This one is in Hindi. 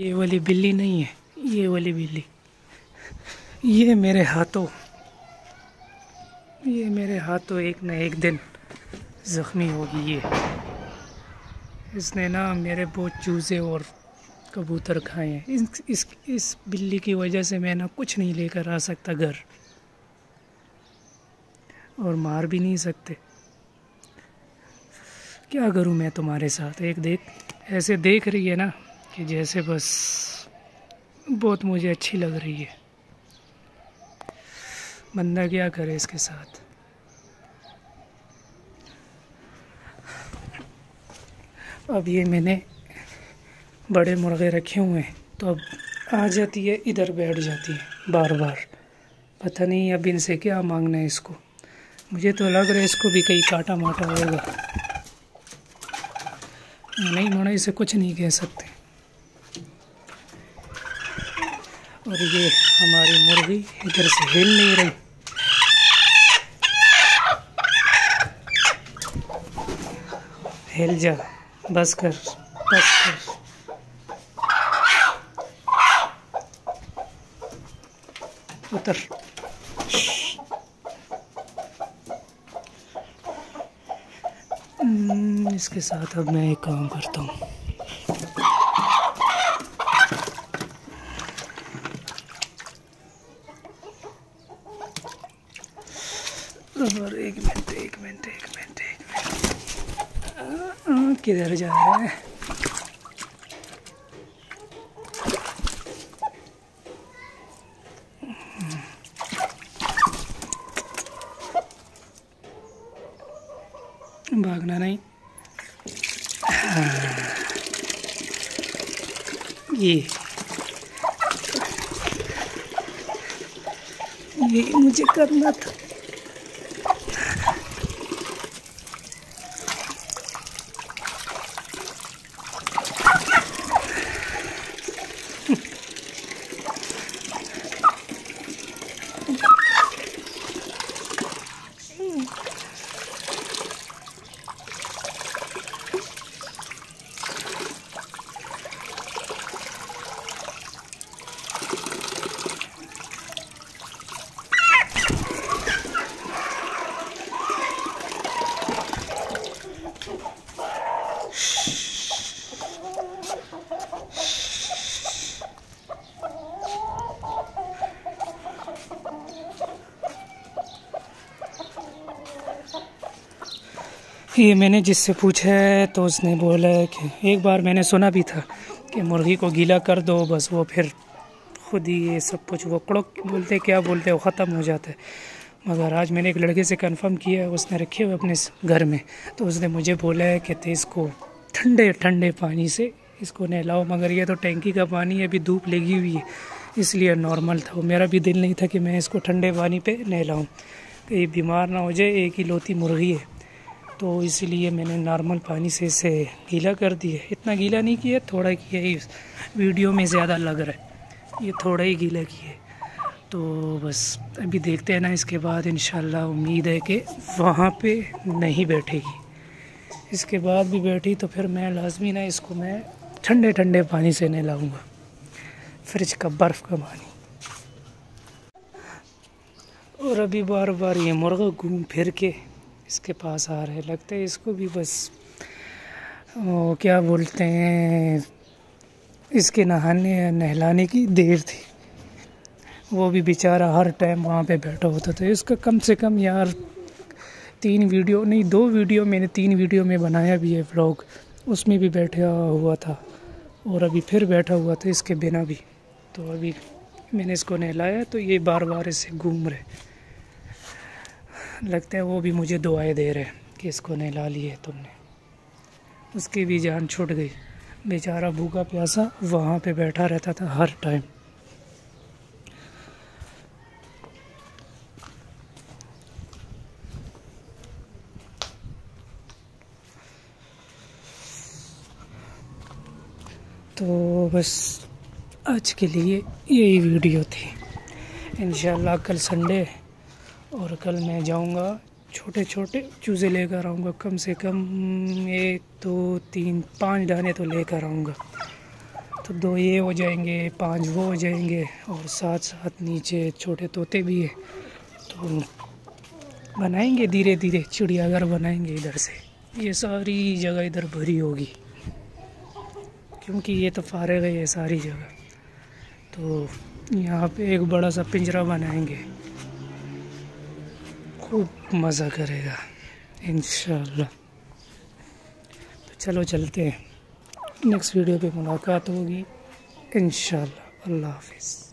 ये वाली बिल्ली नहीं है, ये वाली बिल्ली। ये मेरे हाथों, ये मेरे हाथों एक न एक दिन ज़ख्मी होगी ये। इसने ना मेरे बहुत चूज़े और कबूतर खाए हैं। इस इस इस बिल्ली की वजह से मैं ना कुछ नहीं लेकर आ सकता घर। और मार भी नहीं सकते। क्या करूँ मैं तुम्हारे साथ? एक देख, ऐसे देख रही है ना कि जैसे बस बहुत मुझे अच्छी लग रही है। बंदा क्या करे इसके साथ? अब ये मैंने बड़े मुर्गे रखे हुए हैं तो अब आ जाती है, इधर बैठ जाती है बार बार पता नहीं अब इनसे क्या मांगना है इसको। मुझे तो लग रहा है इसको भी कहीं काटा माटा होगा। नहीं मोड़ा इसे कुछ नहीं कह सकते। और ये हमारी मुर्गी इधर से हिल नहीं रही। हिल जा बस कर बस कर। उतर। हम्म, इसके साथ अब मैं एक काम करता हूँ। और एक मिनट एक मिनट एक मिनट एक मिनट। किधर जा रहा है? भागना नहीं। ये। ये मुझे करना था। ये मैंने जिससे पूछा है तो उसने बोला है कि एक बार मैंने सुना भी था कि मुर्गी को गीला कर दो, बस वो फिर खुद ही ये सब कुछ वो कड़क बोलते, क्या बोलते, वो ख़त्म हो जाता है। मगर आज मैंने एक लड़के से कंफर्म किया, उसने रखे हुए अपने घर में। तो उसने मुझे बोला है कि ते इसको ठंडे ठंडे पानी से इसको नहलाओ, मगर ये तो टैंकी का पानी है, अभी धूप लगी हुई है, इसलिए नॉर्मल था मेरा भी दिल नहीं था कि मैं इसको ठंडे पानी पे नहलाऊँ। कहीं बीमार ना हो जाए, एक ही लोती मुर्गी है। तो इसलिए मैंने नॉर्मल पानी से इसे गीला कर दिया इतना गीला नहीं किया, थोड़ा किया ही। वीडियो में ज़्यादा लग रहा है। ये थोड़ा ही गीला किया तो बस अभी देखते हैं ना, इसके बाद इन उम्मीद है कि वहाँ पे नहीं बैठेगी। इसके बाद भी बैठी तो फिर मैं लाजमी ना इसको मैं ठंडे ठंडे पानी से नहलाऊँगा फ्रिज का बर्फ़ का पानी। और अभी बार बार ये मुर्गा घूम फिर के इसके पास आ रहे लगता है इसको भी बस, वो क्या बोलते हैं, इसके नहाने, नहलाने की देर थी। वो भी बेचारा हर टाइम वहाँ पे बैठा होता था। इसका कम से कम यार तीन वीडियो, नहीं, दो वीडियो मैंने, तीन वीडियो में बनाया भी है व्लॉग उसमें भी बैठा हुआ था और अभी फिर बैठा हुआ था इसके बिना भी। तो अभी मैंने इसको नहलाया तो ये बार बार इसे घूम रहे लगता है, वो भी मुझे दुआएँ दे रहे हैं कि इसको नहीं नहला लिए तुमने। उसकी भी जान छूट गई। बेचारा भूखा प्यासा वहाँ पे बैठा रहता था हर टाइम। तो बस आज के लिए यही वीडियो थी। इन कल संडे और कल मैं जाऊँगा छोटे छोटे चूज़े लेकर आऊँगा, कम से कम एक, दो, तीन, पाँच दाने तो लेकर आऊँगा। तो दो ये हो जाएँगे, पाँच वो हो जाएँगे, और साथ साथ नीचे छोटे तोते भी हैं। तो बनाएँगे धीरे धीरे चिड़ियाघर बनाएँगे इधर से। ये सारी जगह इधर भरी होगी, क्योंकि ये तो फारग है सारी जगह। तो यहाँ पे एक बड़ा सा पिंजरा बनाएँगे। खूब मज़ा करेगा इन तो चलो चलते हैं। नेक्स्ट वीडियो पे मुलाकात होगी इन अल्लाह हाफिज़।